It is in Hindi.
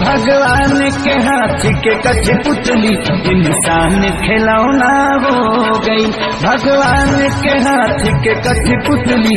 भगवान के हाथ के कच पुतली इंसान खिलौना हो गई। भगवान के हाथ के कच पुतली